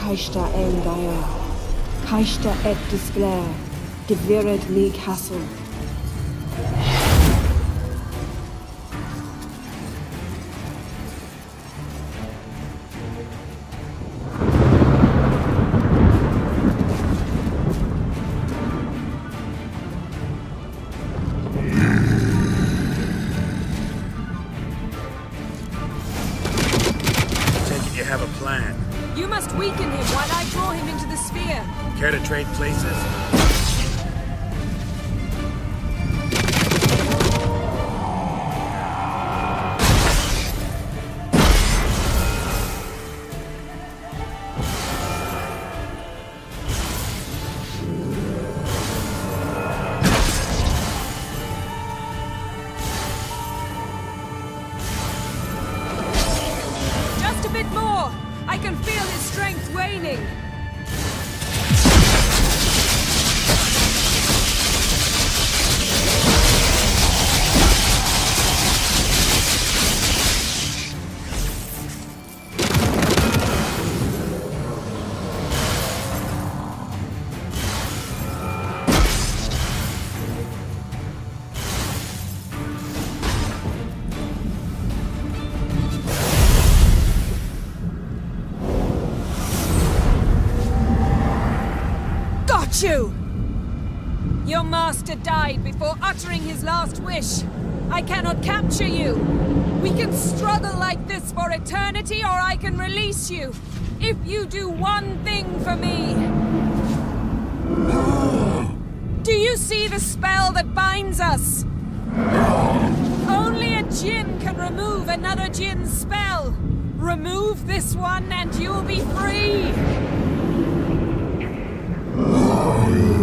Kaishta en Gaia, Kaishta et Disglair, Devired League Hassel. Plan. You must weaken him while I draw him into the sphere. Care to trade places? Just a bit more! I can feel his strength waning. You! Your master died before uttering his last wish. I cannot capture you. We can struggle like this for eternity, or I can release you. If you do one thing for me. Do you see the spell that binds us? Only a Djinn can remove another Djinn's spell. Remove this one and you'll be free. Glória.